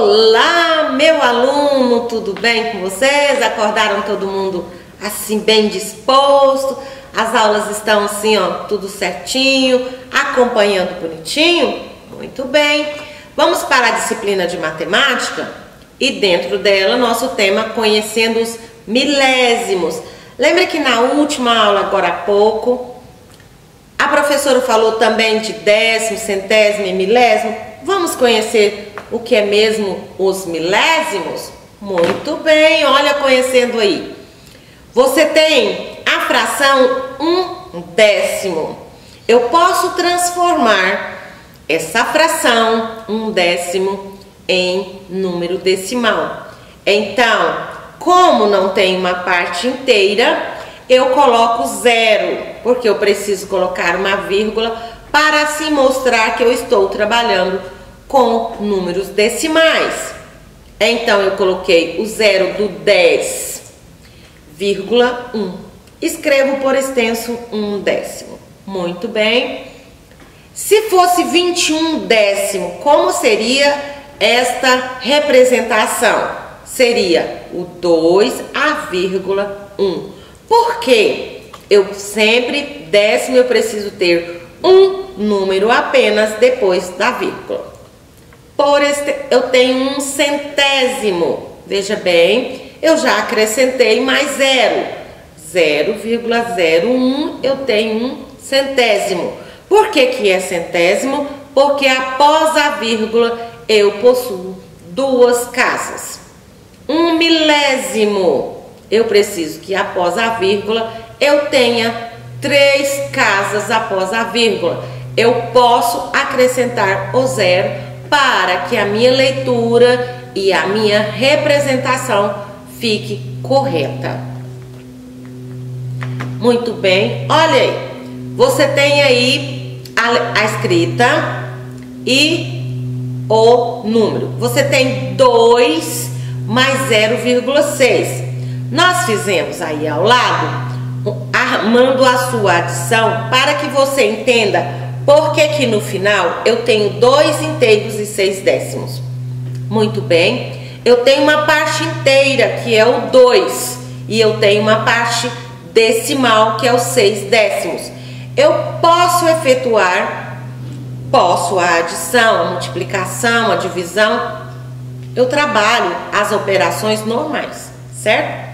Olá, meu aluno, tudo bem com vocês? Acordaram todo mundo assim bem disposto? As aulas estão assim, ó, tudo certinho, acompanhando bonitinho? Muito bem. Vamos para a disciplina de matemática e dentro dela nosso tema conhecendo os milésimos. Lembra que na última aula agora há pouco a professora falou também de décimo, centésimo e milésimo? Vamos conhecer o que é mesmo os milésimos? Muito bem, olha conhecendo aí. Você tem a fração um décimo. Eu posso transformar essa fração, um décimo, em número decimal. Então, como não tem uma parte inteira, eu coloco zero, porque eu preciso colocar uma vírgula para assim mostrar que eu estou trabalhando com números decimais. Então, eu coloquei o zero do 10,1. Escrevo por extenso um décimo. Muito bem. Se fosse 21 décimo, como seria esta representação? Seria o 2 a vírgula 1. Por quê? Eu sempre, décimo, eu preciso ter um número apenas depois da vírgula. Por este, eu tenho um centésimo. Veja bem, eu já acrescentei mais zero. 0,01 eu tenho um centésimo. Por que, que é centésimo? Porque após a vírgula eu possuo duas casas. Um milésimo, eu preciso que após a vírgula eu tenha três casas após a vírgula. Eu posso acrescentar o zero para que a minha leitura e a minha representação fique correta. Muito bem, olha aí, você tem aí a, a escrita e o número. Você tem 2 mais 0,6. Nós fizemos aí ao lado, armando a sua adição para que você entenda por que que no final eu tenho dois inteiros e seis décimos? Muito bem. Eu tenho uma parte inteira, que é o 2, e eu tenho uma parte decimal, que é o 6 décimos. Eu posso efetuar, posso a adição, a multiplicação, a divisão. Eu trabalho as operações normais, certo?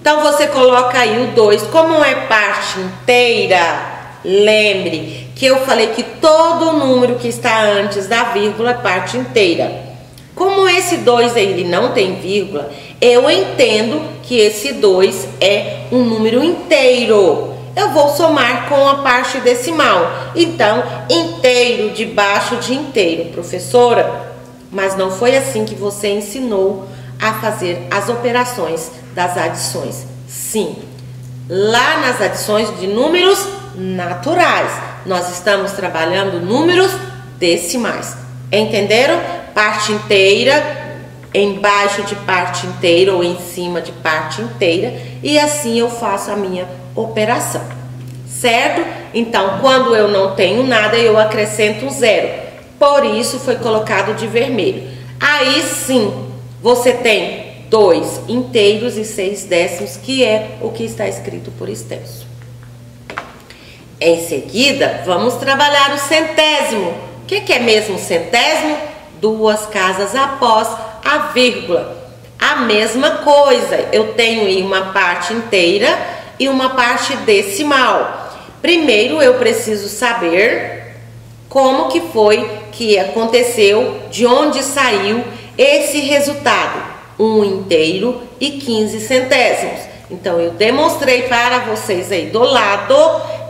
Então você coloca aí o 2, como é parte inteira, lembre que eu falei que todo número que está antes da vírgula é parte inteira. Como esse 2 ele não tem vírgula, eu entendo que esse 2 é um número inteiro. Eu vou somar com a parte decimal. Então, inteiro debaixo de inteiro, professora. Mas não foi assim que você ensinou a fazer as operações das adições. Sim, lá nas adições de números naturais nós estamos trabalhando números decimais. Entenderam? Parte inteira, embaixo de parte inteira ou em cima de parte inteira, e assim eu faço a minha operação. Certo? Então, quando eu não tenho nada, eu acrescento zero. Por isso foi colocado de vermelho. Aí sim, você tem dois inteiros e seis décimos, que é o que está escrito por extenso. Em seguida, vamos trabalhar o centésimo. O que, que é mesmo centésimo? Duas casas após a vírgula. A mesma coisa, eu tenho uma parte inteira e uma parte decimal. Primeiro eu preciso saber como que foi que aconteceu, de onde saiu esse resultado. Um inteiro e 15 centésimos. Então eu demonstrei para vocês aí do lado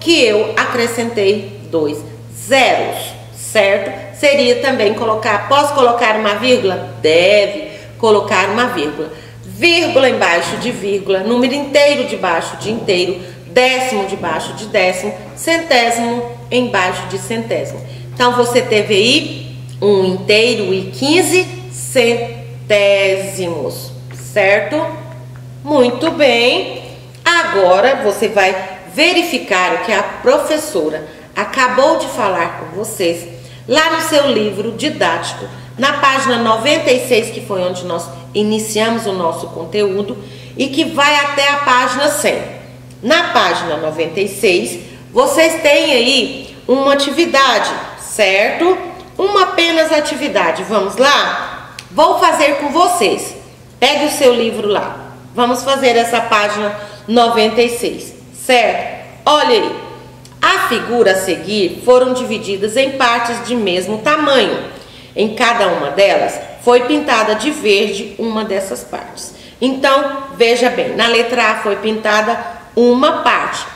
que eu acrescentei dois zeros, certo? Seria também colocar, posso colocar uma vírgula? Deve colocar uma vírgula. Vírgula embaixo de vírgula, número inteiro debaixo de inteiro, décimo debaixo de décimo, centésimo embaixo de centésimo. Então você teve aí um inteiro e 15 centésimos, certo? Muito bem. Agora você vai verificar o que a professora acabou de falar com vocês. lá no seu livro didático, na página 96, que foi onde nós iniciamos o nosso conteúdo, e que vai até a página 100. Na página 96, vocês têm aí uma atividade, certo? Uma apenas atividade. Vamos lá? Vou fazer com vocês. Pegue o seu livro lá. Vamos fazer essa página 96, certo? Olha aí. A figura a seguir foram divididas em partes de mesmo tamanho. Em cada uma delas foi pintada de verde uma dessas partes. Então, veja bem, na letra A foi pintada uma parte.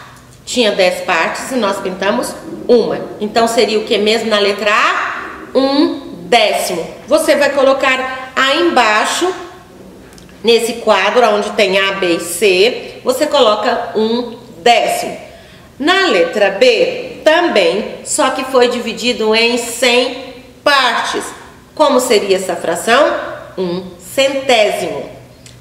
Tinha 10 partes e nós pintamos uma. Então, seria o que mesmo na letra A? Um décimo. Você vai colocar aí embaixo, nesse quadro onde tem A, B e C, você coloca um décimo. Na letra B, também, só que foi dividido em 100 partes. Como seria essa fração? Um centésimo.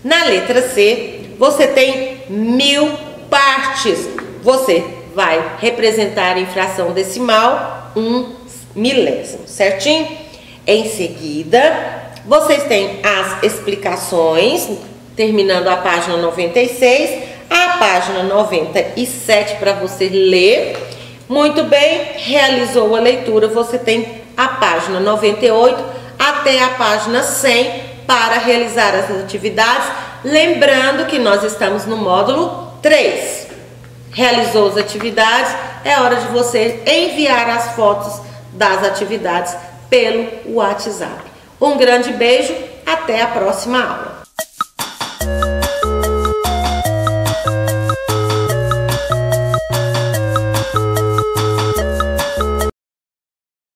Na letra C, você tem mil partes. Você vai representar em fração decimal um milésimo, certinho? Em seguida, vocês têm as explicações, terminando a página 96, a página 97 para você ler. Muito bem, realizou a leitura, você tem a página 98 até a página 100 para realizar essas atividades. Lembrando que nós estamos no módulo 3. Realizou as atividades, é hora de você enviar as fotos das atividades pelo WhatsApp. Um grande beijo, até a próxima aula.